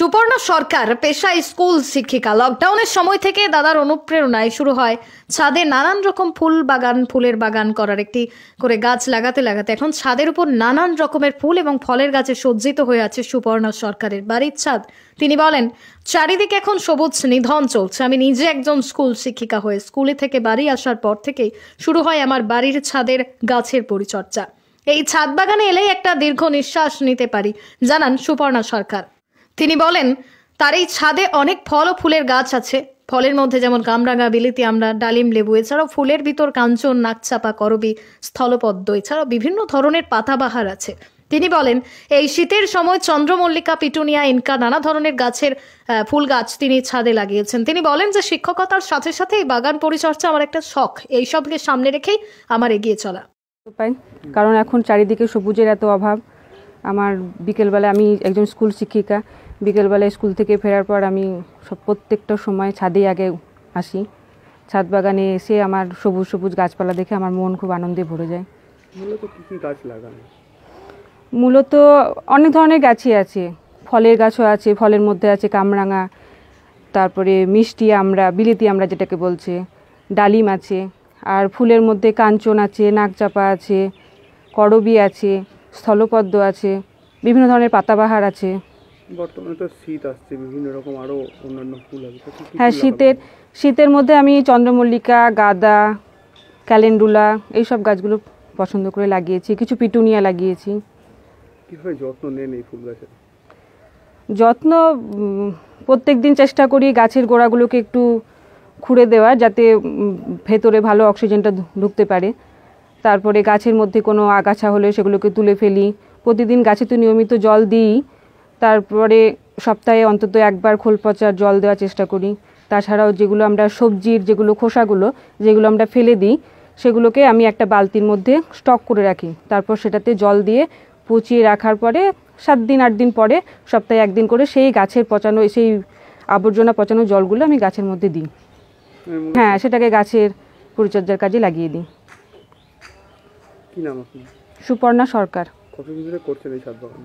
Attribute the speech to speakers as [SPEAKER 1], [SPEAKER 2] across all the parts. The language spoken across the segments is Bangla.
[SPEAKER 1] সুপর্ণ সরকার, পেশায় স্কুল শিক্ষিকা। লকডাউনের সময় থেকে দাদার অনুপ্রেরণায় শুরু হয় ছাদে নানান রকম ফুল বাগান, ফুলের বাগান করার একটি করে গাছ লাগাতে লাগাতে। এখন ছাদের উপর নানান রকমের ফুল এবং ফলের গাছে সজ্জিত হয়ে আছে সুপর্ণ সরকারের বাড়ির ছাদ। তিনি বলেন, চারিদিকে এখন সবুজ নিধন চলছে। আমি নিজে একজন স্কুল শিক্ষিকা হয়ে স্কুলে থেকে বাড়ি আসার পর থেকেই শুরু হয় আমার বাড়ির ছাদের গাছের পরিচর্যা। এই ছাদ বাগানে এলেই একটা দীর্ঘ নিঃশ্বাস নিতে পারি জানান সুপর্ণা সরকার। তিনি বলেন, তার এই ছাদে অনেক ফল ও ফুলের গাছ আছে। ফলের মধ্যে যেমন কামরাঙা বিলিতি আমরা ডালিম লেবু, এছাড়াও ফুলের ভিতর কাঞ্চন, নাকচাপা, করবি, স্থলপদ্ম, এছাড়াও বিভিন্ন ধরনের পাতাবাহার আছে। তিনি বলেন, এই শীতের সময় চন্দ্রমল্লিকা, পিটুনিয়া, ইনকা নানা ধরনের গাছের ফুল গাছ তিনি ছাদে লাগিয়েছেন। তিনি বলেন যে শিক্ষকতার সাথে সাথে এই বাগান পরিচর্যা আমার একটা শখ। এই সবকে সামনে রেখেই আমার এগিয়ে চলা।
[SPEAKER 2] কারণ এখন চারিদিকে সবুজের এত অভাব। আমার বিকেলবেলা আমি একজন স্কুল শিক্ষিকা বিকেলবেলায় স্কুল থেকে ফেরার পর আমি সব প্রত্যেকটা সময় ছাদে আগে আসি। ছাদ বাগানে এসে আমার সবুজ সবুজ গাছপালা দেখে আমার মন খুব আনন্দে ভরে যায়।
[SPEAKER 3] মূলত কী কী গাছ লাগানো?
[SPEAKER 2] মূলত অনেক ধরনের গাছই আছে। ফলের গাছও আছে ফলের মধ্যে আছে কামরাঙা তারপরে মিষ্টি আমরা বিলিতি আমরা যেটাকে বলছে ডালিম আছে আর ফুলের মধ্যে কাঞ্চন আছে নাকচাপা আছে করবি আছে। স্থলপদ্ম আছে বিভিন্ন ধরনের পাতাবাহার আছে।
[SPEAKER 3] বর্তমানে তো শীত আসছে বিভিন্ন রকম আরও অন্যান্য ফুল আছে।
[SPEAKER 2] হ্যাঁ শীতের শীতের মধ্যে আমি চন্দ্রমল্লিকা গাঁদা ক্যালেন্ডুলা এইসব গাছগুলো পছন্দ করে লাগিয়েছি। কিছু পিটুনিয়া লাগিয়েছি।
[SPEAKER 3] কীভাবে যত্ন নেন এই ফুল গাছের?
[SPEAKER 2] যত্ন প্রত্যেক দিন চেষ্টা করি গাছের গোড়াগুলোকে একটু খুঁড়ে দেওয়ার যাতে ভেতরে ভালো অক্সিজেনটা ঢুকতে পারে। তারপরে গাছের মধ্যে কোনো আগাছা হলে সেগুলোকে তুলে ফেলি। প্রতিদিন গাছে তো নিয়মিত জল দিই। তারপরে সপ্তাহে অন্তত একবার খোল পচার জল দেওয়ার চেষ্টা করি। তাছাড়াও যেগুলো আমরা সবজির যেগুলো খোসাগুলো যেগুলো আমরা ফেলে দিই সেগুলোকে আমি একটা বালতির মধ্যে স্টক করে রাখি। তারপর সেটাতে জল দিয়ে পচিয়ে রাখার পরে সাত দিন আট দিন পরে সপ্তাহে একদিন করে সেই গাছের পচানো সেই আবর্জনা পচানো জলগুলো আমি গাছের মধ্যে দিই। হ্যাঁ সেটাকে গাছের পরিচর্যার কাজে লাগিয়ে দিই।
[SPEAKER 3] কী নাম আপনি
[SPEAKER 2] সুপর্ণা সরকার।
[SPEAKER 3] কতদিন ধরে করছেন এই ছাদ বাগান?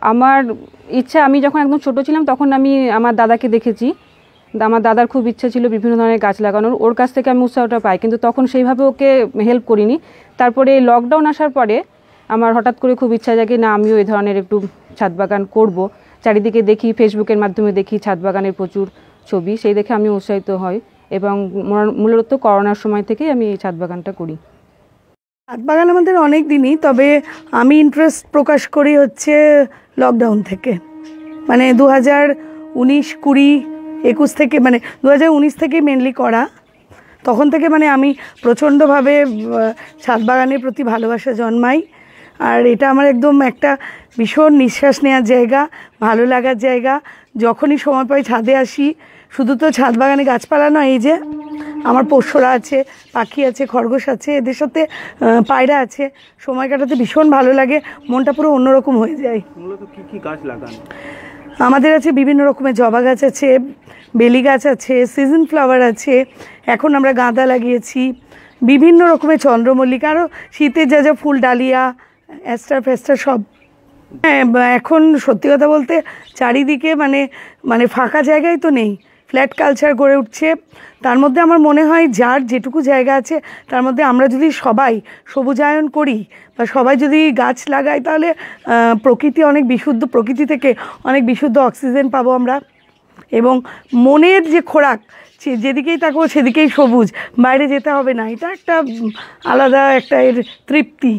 [SPEAKER 2] আমার ইচ্ছা আমি যখন একদম ছোট ছিলাম তখন আমি আমার দাদাকে দেখেছি। আমার দাদার খুব ইচ্ছা ছিল বিভিন্ন ধরনের গাছ লাগানোর। ওর কাছ থেকে আমি উৎসাহটা পাই কিন্তু তখন সেইভাবে ওকে হেল্প করিনি। তারপরে লকডাউন আসার পরে আমার হঠাৎ করে খুব ইচ্ছা জাগে না আমিও এই ধরনের একটু ছাদ বাগান করব। চারিদিকে দেখি ফেসবুকের মাধ্যমে দেখি ছাদ বাগানের প্রচুর ছবি সেই দেখে আমি উৎসাহিত হই এবং মূল- মূলত করোনার সময় থেকেই আমি এই ছাদ বাগানটা করি।
[SPEAKER 4] ছাদ বাগান আমাদের অনেক দিনই, তবে আমি ইন্টারেস্ট প্রকাশ করি হচ্ছে লকডাউন থেকে। মানে দু হাজার উনিশ কুড়ি একুশ থেকে মানে দু হাজার উনিশ থেকে মেনলি করা। তখন থেকে মানে আমি প্রচণ্ডভাবে ছাদ বাগানের প্রতি ভালোবাসা জন্মাই। আর এটা আমার একদম একটা ভীষণ নিঃশ্বাস নেওয়ার জায়গা, ভালো লাগার জায়গা। যখনই সময় পাই ছাদে আসি, শুধু তো ছাদ বাগানে গাছপালা নয়, এই যে আমার পোষ্যরা আছে পাখি আছে খরগোশ আছে এদের সাথে পায়রা আছে। সময় কাটাতে ভীষণ ভালো লাগে মনটা পুরো অন্যরকম হয়ে যায়।
[SPEAKER 3] মূলত কী কী গাছ লাগান?
[SPEAKER 4] আমাদের আছে বিভিন্ন রকমের জবা গাছ আছে বেলি গাছ আছে সিজন ফ্লাওয়ার আছে। এখন আমরা গাঁদা লাগিয়েছি। বিভিন্ন রকমের চন্দ্রমল্লিকা আরও শীতের যা যা ফুল ডালিয়া অ্যাস্টার ফ্যাস্টার সব। হ্যাঁ এখন সত্যি কথা বলতে চারিদিকে মানে মানে ফাঁকা জায়গায় তো নেই। ফ্ল্যাট কালচার গড়ে উঠছে। তার মধ্যে আমার মনে হয় যার যেটুকু জায়গা আছে, তার মধ্যে আমরা যদি সবাই সবুজায়ন করি বা সবাই যদি গাছ লাগাই, তাহলে প্রকৃতি অনেক বিশুদ্ধ, প্রকৃতি থেকে অনেক বিশুদ্ধ অক্সিজেন পাবো আমরা। এবং মনের যে খোরাক যেদিকেই তাকাবো সেদিকেই সবুজ, বাইরে যেতে হবে না। এটা একটা আলাদা একটা এর তৃপ্তি।